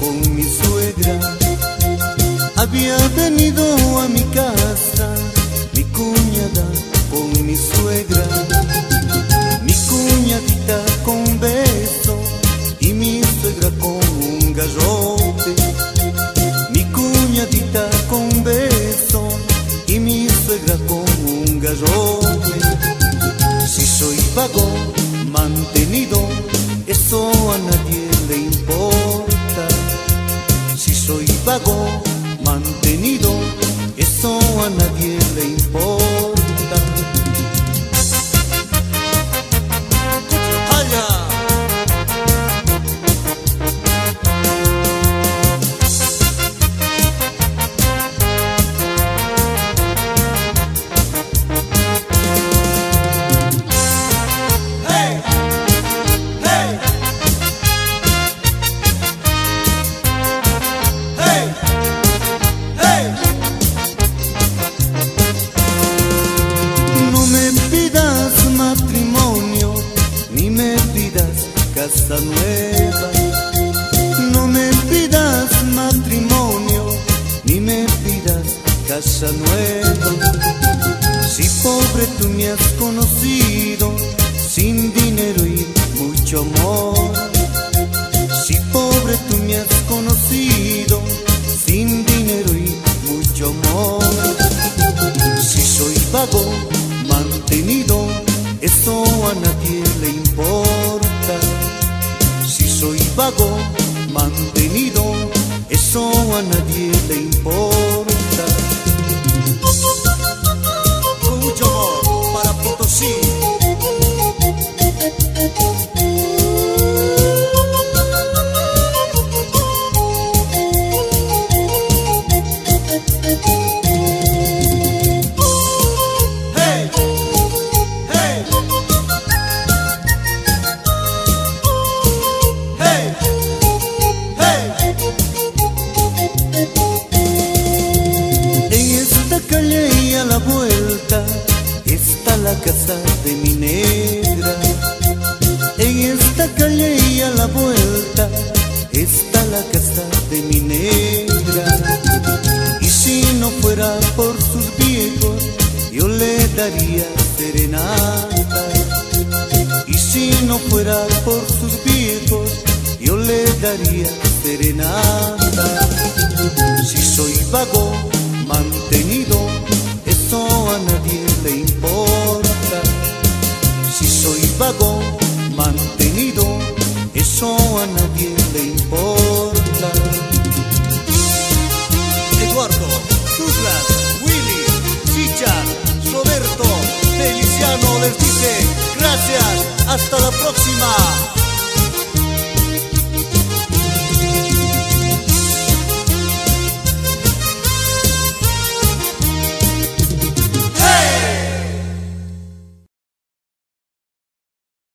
con mi suegra. Había venido a mi casa mi cuñada con mi suegra. Mi cuñadita con beso y mi suegra con un garrote. Mi cuñadita con beso y mi suegra con un garrote. Si soy vago, mantenido, eso a Vago, mantenido, eso a nadie le importa. Pidas casa nueva. No me pidas matrimonio, ni me pidas casa nueva. Si pobre tú me has conocido, sin dinero y mucho amor. Si pobre tú me has conocido, sin dinero y mucho amor. Vago, mantenido, eso a nadie le importa. La casa de mi negra. En esta calle y a la vuelta está la casa de mi negra. Y si no fuera por sus viejos, yo le daría serenata. Y si no fuera por sus viejos, yo le daría serenata. Si soy vago, mantenido, Vago, mantenido, eso a nadie le importa. Eduardo, Douglas, Willy, Richard, Roberto, Feliciano les dice gracias, hasta la próxima.